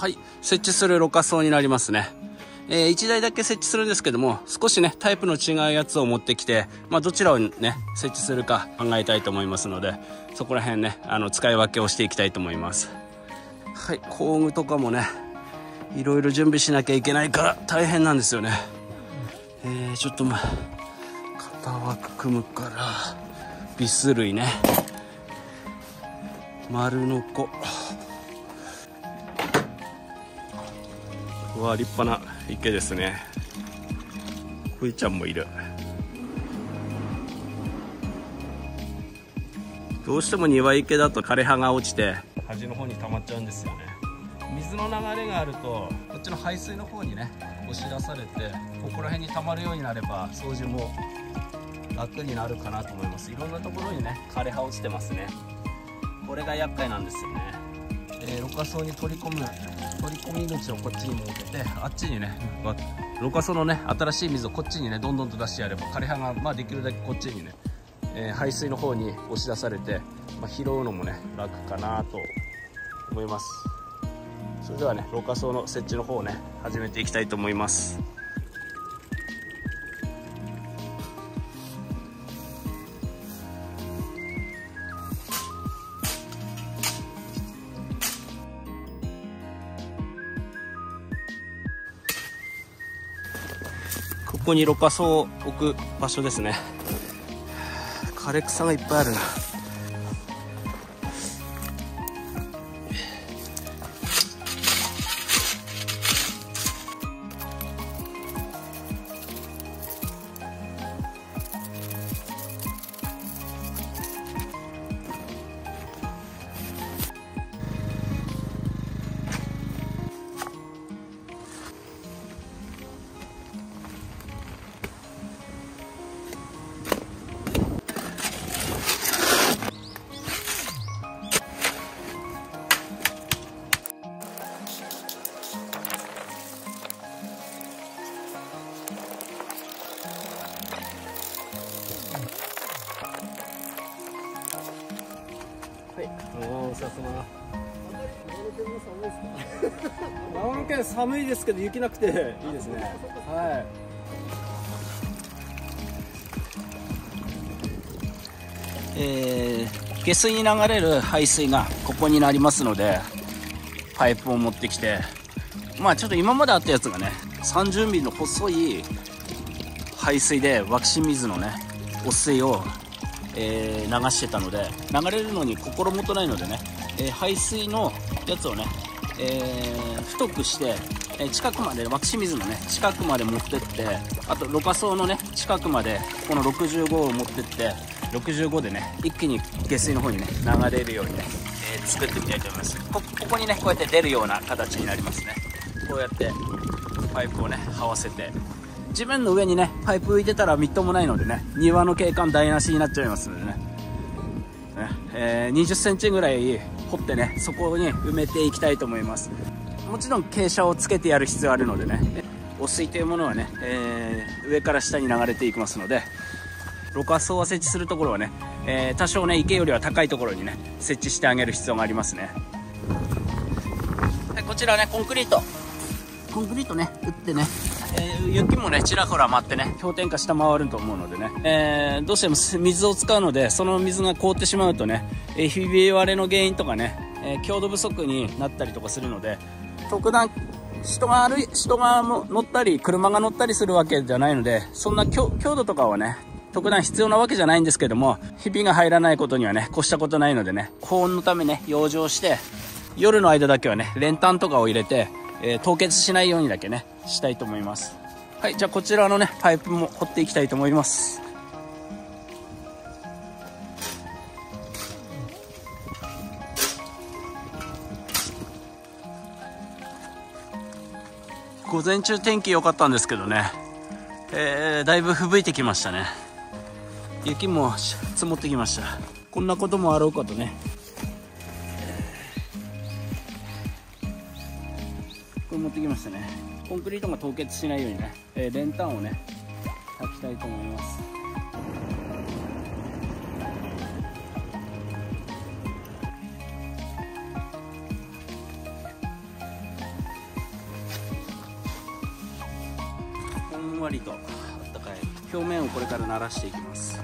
はい設置するろ過槽になりますねえー、1台だけ設置するんですけども、少しね、タイプの違うやつを持ってきて、まあ、どちらをね、設置するか考えたいと思いますので、そこら辺ね、あの、使い分けをしていきたいと思います。はい、工具とかもね、いろいろ準備しなきゃいけないから大変なんですよね。えー、ちょっとまあ、型枠組むから、ビス類ね。丸のこ。うわ、立派な池ですね。ふいちゃんもいる。どうしても庭池だと枯葉が落ちて。端の方に溜まっちゃうんですよね。水の流れがあるとこっちの排水の方にね押し出されてここら辺に溜まるようになれば掃除も楽になるかなと思います。いろんなところにね枯葉落ちてますね。これが厄介なんですよね、えー、ろ過槽に取り込む取り込み口をこっちに設けてあっちにねろ過槽のね新しい水をこっちにねどんどんと出してやれば枯葉がまあできるだけこっちにねえー、排水の方に押し出されて、まあ、拾うのもね楽かなと思います。それではねろ過槽の設置の方をね始めていきたいと思いますここにろ過槽を置く場所ですね。枯れ草がいっぱいあるな。寒いですけど雪なくていいですね。はい。えー、下水に流れる排水がここになりますのでパイプを持ってきてまあちょっと今まであったやつがね30ミリの細い排水で湧き水のね汚水を、えー、流してたので流れるのに心もとないのでね、えー、排水のやつをねえー、太くして、え近くまで湧き水のね近くまで持ってってあとろ過槽のね近くまでこの65を持ってって65でね一気に下水の方にね流れるようにね、えー、作ってみたいと思います。ここにねこうやって出るような形になりますね。こうやってパイプをね這わせて地面の上にねパイプ浮いてたらみっともないのでね庭の景観台無しになっちゃいますのでね。ね、えー、2 0センチぐらい掘ってねそこに埋めていきたいと思います。もちろん傾斜をつけてやる必要あるのでね汚水というものはね、えー、上から下に流れていきますのでろ過槽を設置するところはね、えー、多少ね池よりは高いところにね設置してあげる必要がありますね。こちらねコンクリート。コンクリートね打ってねえー、雪もねちらほら舞ってね。氷点下下回ると思うのでね、えー、どうしても 水を使うのでその水が凍ってしまうとね、え、ひび割れの原因とかね、え強度不足になったりとかするので特段人が歩い人が乗ったり車が乗ったりするわけじゃないのでそんな強度とかはね特段必要なわけじゃないんですけどもひびが入らないことにはね越したことないのでね高温のためね養生して夜の間だけはね練炭とかを入れてえー、凍結しないようにだけねしたいと思います。はいじゃあこちらのねパイプも掘っていきたいと思います。午前中天気良かったんですけどね、えー、だいぶ吹雪いてきましたね。雪も積もってきました。こんなこともあろうかとね。これ持ってきましたね。コンクリートが凍結しないようにね、えー、練炭をね炊きたいと思います。ふんわりとあったかい。表面をこれから慣らしていきます。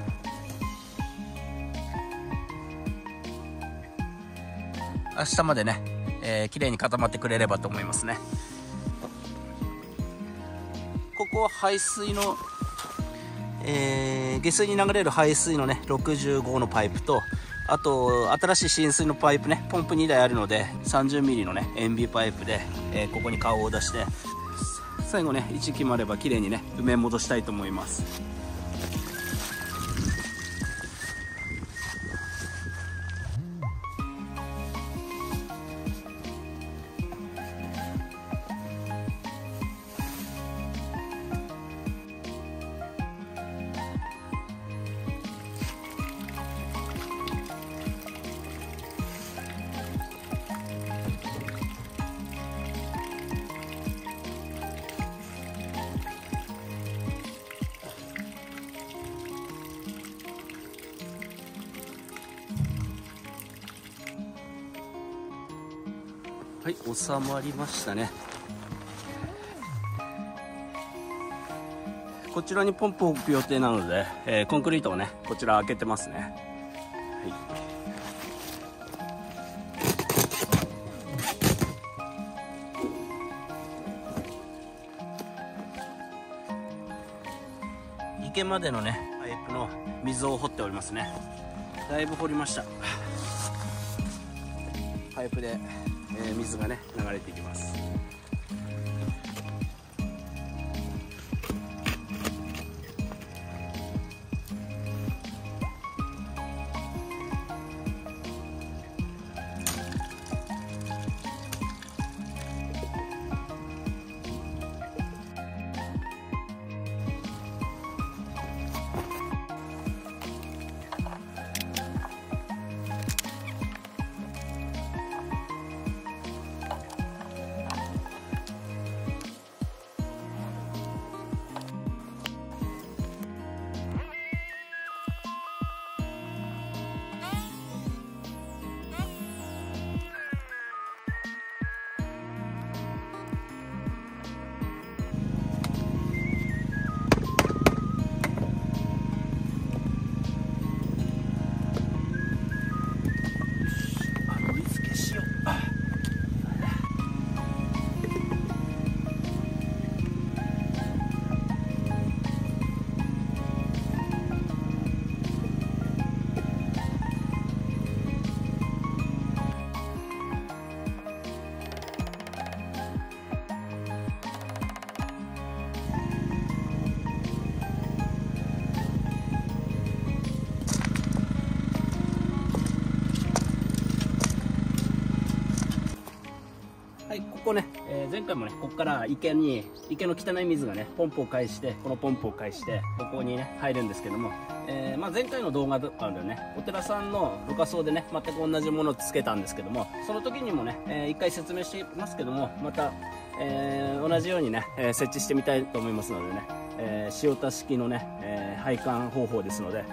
明日までね、えー、綺麗に固まってくれればと思いますね。ここは排水の、えー、下水に流れる排水のね65のパイプとあと新しい浸水のパイプねポンプ2台あるので 30mm のね塩ビパイプで、えー、ここに顔を出して最後ね1決まれば綺麗にね埋め戻したいと思います。はい収まりましたね。こちらにポンプを置く予定なので、えー、コンクリートをねこちら開けてますね、はい、池までのねパイプの溝を掘っておりますね。だいぶ掘りました。パイプでえ水がね流れていきます。前回もね、ここから池に、池の汚い水がね、ポンプを返して、このポンプを返して、ここにね、入るんですけども、えー、まあ、前回の動画とかでね、お寺さんのろ過層でね、全く同じものをつけたんですけども、その時にもね、えー、回説明してますけども、また、えー、同じようにね、え設置してみたいと思いますのでね、え塩田式のね、え配管方法ですので、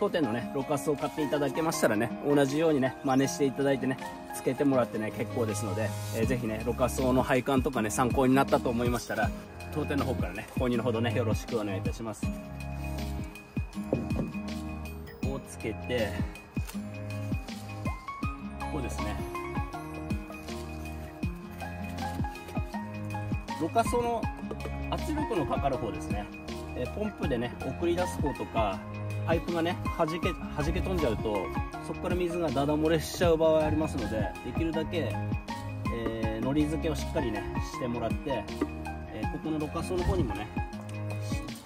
当店のね、ろ過スを買っていただけましたらね、同じようにね、真似していただいてね、つけてもらってね、結構ですので、えー、ぜひね、ろ過層の配管とかね、参考になったと思いましたら、当店の方からね、購入のほどね、よろしくお願いいたします。をつけて、こうですね。ろ過層の圧力のかかる方ですね。えポンプでね、送り出す方とか、パイプがね弾け弾け飛んじゃうとそこから水がダダ漏れしちゃう場合ありますのでできるだけ、えー、のり付けをしっかりねしてもらって、えー、ここのろ過層の方にもね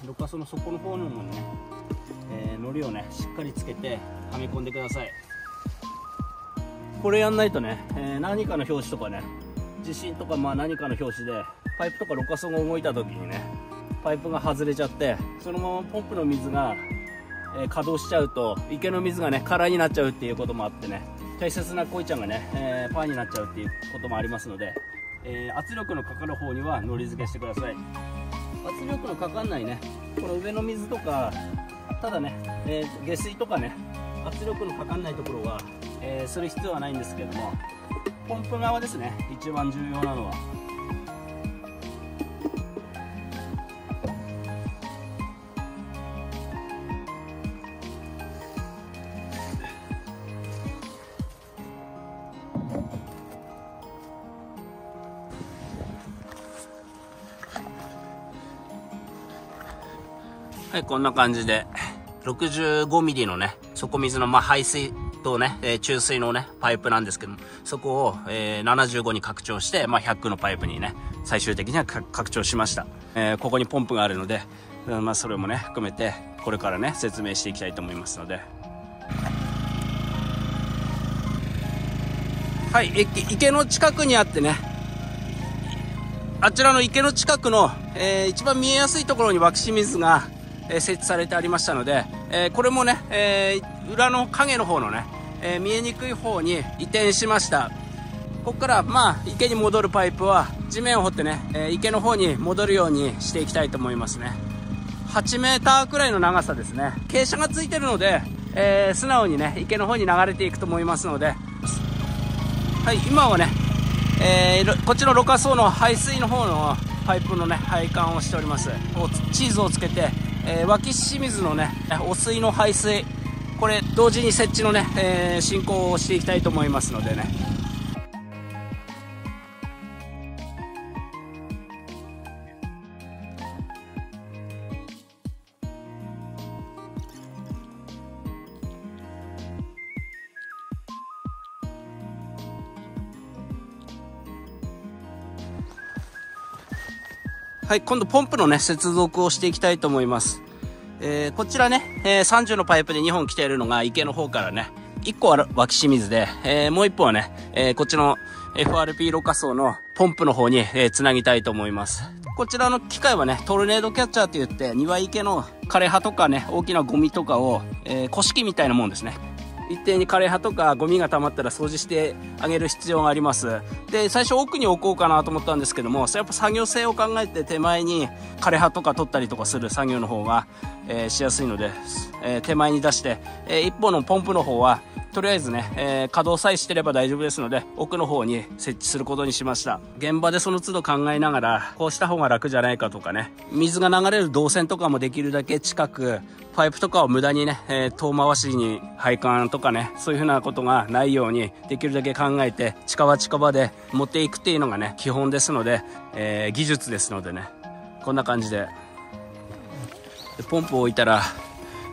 ろ過層の底の方にもね、えー、のりをねしっかりつけてはめ込んでください。これやんないとね、え何かの拍子とかね地震とかまあ何かの拍子でパイプとかろ過層が動いた時にねパイプが外れちゃってそのままポンプの水がえ、稼働しちゃうと池の水がね空になっちゃうっていうこともあってね大切な鯉ちゃんがね、えー、パーになっちゃうっていうこともありますので、えー、圧力のかかる方にはのり付けしてください。圧力のかかんないねこの上の水とかただね、え下水とかね圧力のかかんないところは、えする必要はないんですけどもポンプ側ですね一番重要なのは。はい、こんな感じで、65ミリのね、底水の、まあ、排水とね、えー、注水のね、パイプなんですけども、そこを、えー、75に拡張して、まあ、100のパイプにね、最終的には拡張しました。えー、ここにポンプがあるので、まあ、それもね、含めて、これからね、説明していきたいと思いますので。はい、池の近くにあってね、あちらの池の近くの、えー、一番見えやすいところに湧き水が、えー、設置されてありましたので、えー、これもね、え裏の影の方のね、え見えにくい方に移転しました。ここからまあ池に戻るパイプは地面を掘ってね、え池の方に戻るようにしていきたいと思いますね。8メーーくらいの長さですね。傾斜がついてるので、え素直にね、池の方に流れていくと思いますので、はい、今はね、えー、こっちのろ過層の排水の方のパイプのね、配管をしております。チーズをつけて、えー、湧き清水のね、汚水の排水、これ同時に設置のね、えー、進行をしていきたいと思いますのでね、はい、今度ポンプのね、接続をしていきたいと思います。えー、こちらね、えー、30のパイプで2本来ているのが池の方からね、1個は湧き清水で、えー、もう1本はね、えー、こっちの FRP ろ過層のポンプの方に、えー、繋ぎたいと思います。こちらの機械はね、トルネードキャッチャーって言って、庭池の枯葉とかね、大きなゴミとかを、えー、古式みたいなもんですね。一定に枯葉とかゴミが溜まったら掃除してあげる必要があります。で最初奥に置こうかなと思ったんですけどもそれやっぱ作業性を考えて手前に枯葉とか取ったりとかする作業の方が、えー、しやすいので、えー、手前に出して、えー、一方のポンプの方はとりあえずね、えー、稼働さえしてれば大丈夫ですので、奥の方に設置することにしました。現場でその都度考えながら、こうした方が楽じゃないかとかね、水が流れる動線とかもできるだけ近く、パイプとかを無駄にね、えー、遠回しに配管とかね、そういうふうなことがないように、できるだけ考えて、近場近場で持っていくっていうのがね、基本ですので、えー、技術ですのでね、こんな感じで。でポンプを置いたら、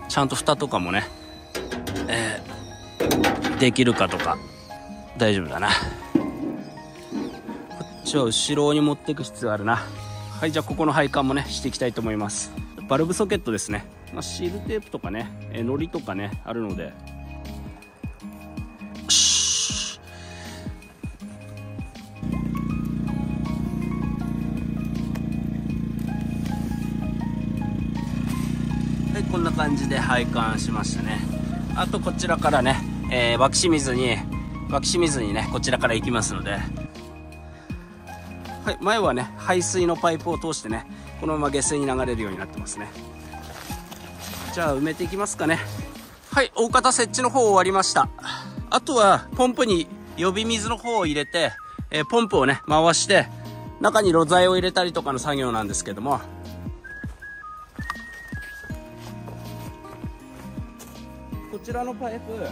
ちゃんと蓋とかもね、できるかとか、大丈夫だな。こっちは後ろに持っていく必要あるな。はい、じゃあここの配管もね、していきたいと思います。バルブソケットですね。まあ、シールテープとかね、えのりとかね、あるので、はい、こんな感じで配管しましたね。あとこちらからね、えー、湧き清水に、湧き清水にね、こちらから行きますので、はい、前はね、排水のパイプを通してね、このまま下水に流れるようになってますね。じゃあ埋めていきますかね。はい、大型設置の方終わりました。あとは、ポンプに予備水の方を入れて、えー、ポンプをね、回して、中に露材を入れたりとかの作業なんですけども、こちらのパイプ、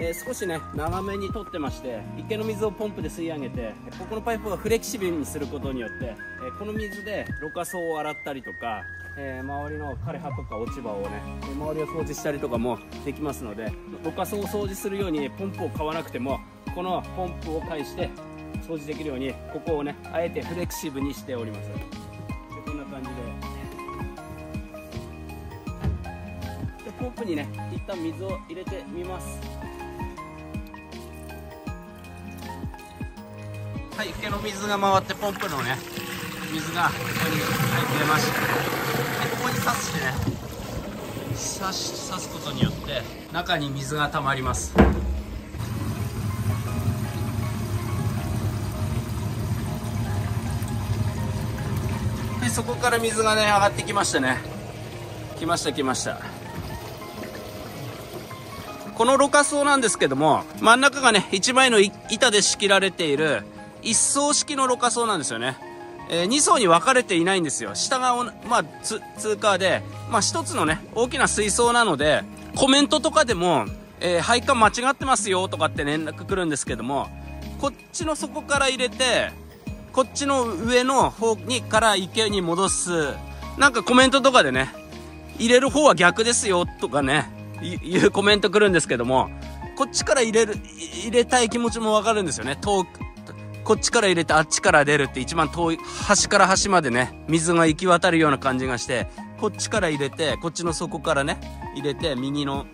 えー、少しね、長めに取ってまして、池の水をポンプで吸い上げて、ここのパイプをフレキシブルにすることによって、えー、この水でろ過層を洗ったりとか、えー、周りの枯葉とか落ち葉をね周りを掃除したりとかもできますのでろ過層を掃除するようにポンプを買わなくてもこのポンプを介して掃除できるようにここをねあえてフレキシブルにしております。でこんな感じで。でポンプにね一旦水を入れてみます。はい池の水が回ってポンプのね水がここに入ってましたここに刺してね刺し刺すことによって中に水が溜まります。はいそこから水がね上がってきましたね。来ました来ました。このろ過層なんですけども真ん中がね1枚の板で仕切られている一層式のろ過層なんですよねえー、2層に分かれていないんですよ。下が、まあ、通過で、まあ、1つのね、大きな水槽なので、コメントとかでも、えー、配管間違ってますよとかって連絡来るんですけども、こっちの底から入れて、こっちの上の方にから池に戻す。なんかコメントとかでね、入れる方は逆ですよとかね、いうコメント来るんですけども、こっちから入れる、入れたい気持ちもわかるんですよね。遠く、こっちから入れてあっちから出るって一番遠い、端から端までね、水が行き渡るような感じがして、こっちから入れて、こっちの底からね、入れて、右の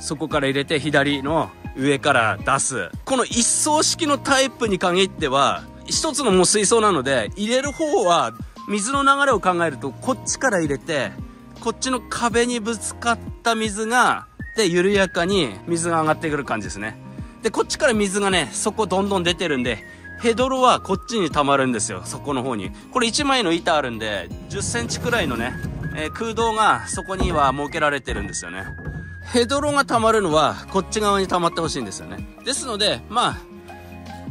底から入れて、左の上から出す。この一層式のタイプに限っては、一つのもう水槽なので、入れる方は、水の流れを考えると、こっちから入れて、こっちの壁にぶつかった水が、で、緩やかに水が上がってくる感じですね。で、こっちから水がね、そこどんどん出てるんで、ヘドロはこっちに溜まるんですよ、そこの方に。これ1枚の板あるんで、10センチくらいのね、えー、空洞がそこには設けられてるんですよね。ヘドロが溜まるのは、こっち側に溜まってほしいんですよね。ですので、まあ、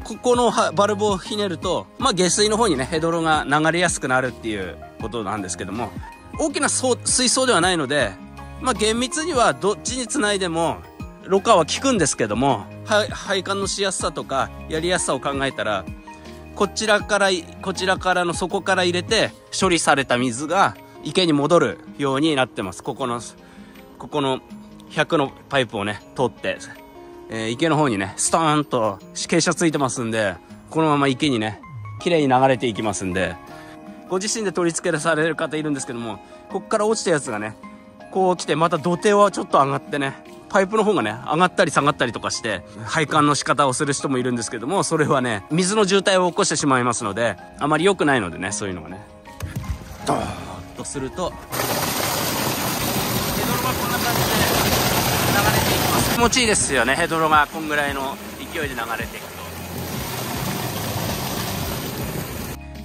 ここのバルブをひねると、まあ、下水の方にね、ヘドロが流れやすくなるっていうことなんですけども、大きな水槽ではないので、まあ、厳密にはどっちにつないでも、ろ過は効くんですけども、配管のしやすさとか、やりやすさを考えたら、こちらから、こちらからの底から入れて、処理された水が池に戻るようになってます。ここの、ここの100のパイプをね、通って、えー、池の方にね、ストーンと傾斜ついてますんで、このまま池にね、綺麗に流れていきますんで、ご自身で取り付けされる方いるんですけども、こっから落ちたやつがね、こう来て、また土手はちょっと上がってね、パイプの方がね、上がったり下がったりとかして、配管の仕方をする人もいるんですけども、それはね、水の渋滞を起こしてしまいますので、あまり良くないのでね、そういうのがね。ドーンとすると、ヘドロがこんな感じで流れていきます。気持ちいいですよね、ヘドロがこんぐらいの勢いで流れていく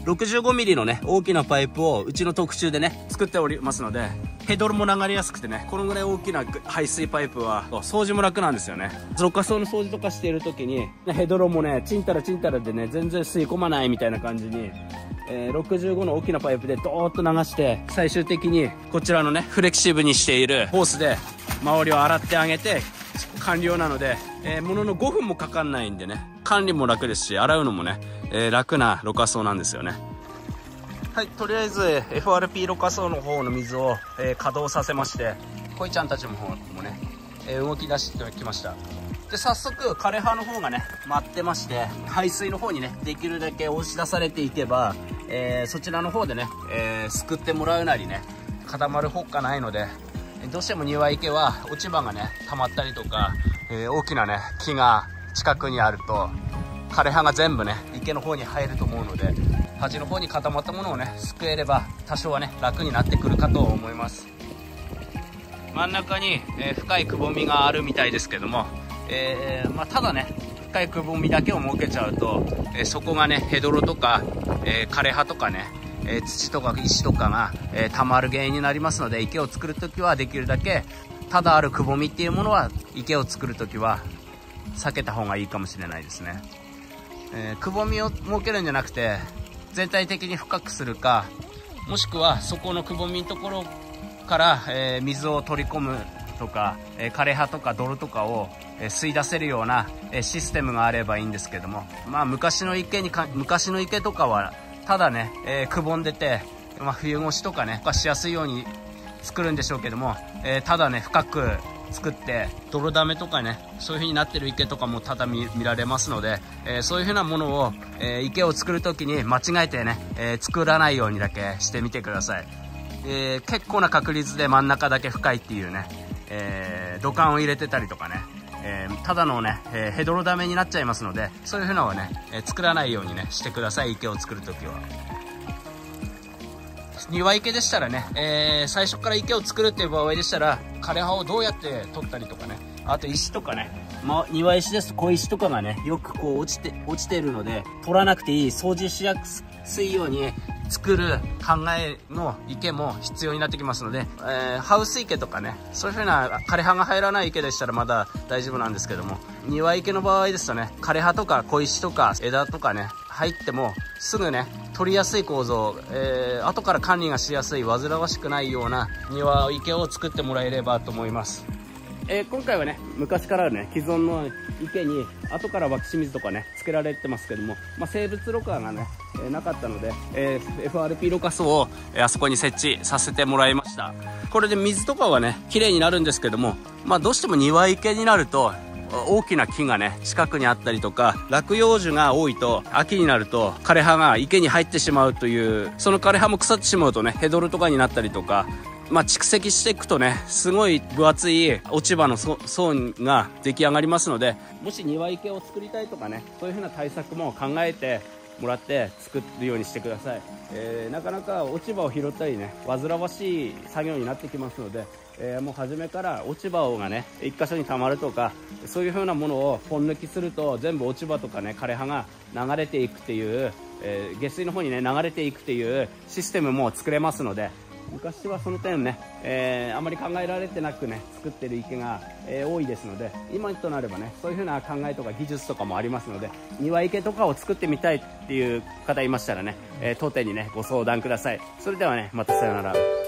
65ミリのね、大きなパイプをうちの特注でね、作っておりますので、ヘドロも流れやすくてね、このぐらい大きな排水パイプは、掃除も楽なんですよね。ロッカ層の掃除とかしている時に、ヘドロもね、チンタラチンタラでね、全然吸い込まないみたいな感じに、えー、65の大きなパイプでドーッと流して、最終的にこちらのね、フレキシブにしているホースで周りを洗ってあげて、完了なので、えー、ものの5分もかかんないんでね、管理も楽ですし、洗うのもね、えー、楽なろ過槽なんですよね。はい、とりあえず FRP ろ過槽の方の水を、えー、稼働させまして、こいちゃんたちの方もね、え、動き出してきました。で、早速、枯葉の方がね、待ってまして、排水の方にね、できるだけ押し出されていけば、え、そちらの方でね、え、すくってもらうなりね、固まるほかないので、どうしても庭池は落ち葉がね、溜まったりとか、えー、大きなね、木が近くにあると、枯れ葉が全部ね、池の方に入ると思うので、端の方に固まったものをねすくえれば多少はね楽になってくるかと思います。真ん中に、えー、深いくぼみがあるみたいですけども、えー、まあ、ただね深いくぼみだけを設けちゃうと、え、そこがねヘドロとか、え枯葉とかねえ土とか石とかが、え溜まる原因になりますので池を作るときはできるだけただあるくぼみっていうものは池を作るときは避けた方がいいかもしれないですね、えー、くぼみを設けるんじゃなくて全体的に深くするかもしくはそこのくぼみのところから、えー、水を取り込むとか、えー、枯葉とか泥とかを、えー、吸い出せるような、えシステムがあればいいんですけどもまあ昔の池にか昔の池とかはただね、えくぼんでて、まあ、冬越しとかねしやすいように作るんでしょうけども、えただね深く作って泥だめとかねそういう風になってる池とかもただ見られますので、えー、そういう風なものを、えー、池を作る時に間違えてね、えー、作らないようにだけしてみてください、え結構な確率で真ん中だけ深いっていうね、え土管を入れてたりとかねえー、ただのね、えー、ヘドロダメになっちゃいますのでそういう風なのはね、えー、作らないようにねしてください。池を作るときは。庭池でしたらね、えー、最初から池を作るっていう場合でしたら枯葉をどうやって取ったりとかね。あと石とかね、ま、庭石です。小石とかがねよくこう落ちて落ちてるので取らなくていい。掃除しやすいように作る考えの池も必要になってきますので、えー、ハウス池とかねそういう風な枯葉が入らない池でしたらまだ大丈夫なんですけども庭池の場合ですとね枯葉とか小石とか枝とかね入ってもすぐね取りやすい構造、えー、後から管理がしやすい煩わしくないような庭池を作ってもらえればと思います。えー、今回はね、昔からね、既存の池に、後から湧き水とかね、つけられてますけども、まあ、生物ろ過がね、えー、なかったので、えー、FRP ろ過層を、えあそこに設置させてもらいました。これで水とかはね、綺麗になるんですけども、まあ、どうしても庭池になると、大きな木がね、近くにあったりとか、落葉樹が多いと、秋になると枯葉が池に入ってしまうという、その枯葉も腐ってしまうとね、ヘドロとかになったりとか、まあ、蓄積していくとね、すごい分厚い落ち葉の層が出来上がりますので、もし庭池を作りたいとかね、そういうふうな対策も考えてもらって作るようにしてください。えー、なかなか落ち葉を拾ったりね、煩わしい作業になってきますので、えー、もう初めから落ち葉がね、一箇所に溜まるとか、そういうふうなものを本抜きすると、全部落ち葉とかね、枯葉が流れていくっていう、えー、下水の方にね、流れていくっていうシステムも作れますので、昔はその点ね、えー、あまり考えられてなくね作ってる池が、えー、多いですので今となればねそういうふうな考えとか技術とかもありますので庭池とかを作ってみたいっていう方いましたらね、えー、当店にねご相談ください。それではねまたさようなら。